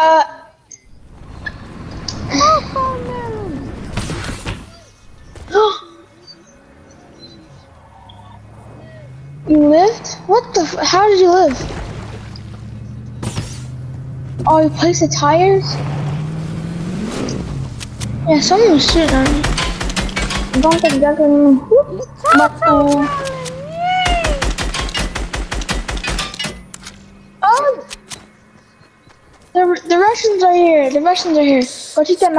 Uh, you lived? What the? How did you live? Oh, you placed the tires? Yeah, someone was shooting on me. I don't think that's anyone. But, uh, oh, the, the Russians are here. The Russians are here. Go take that.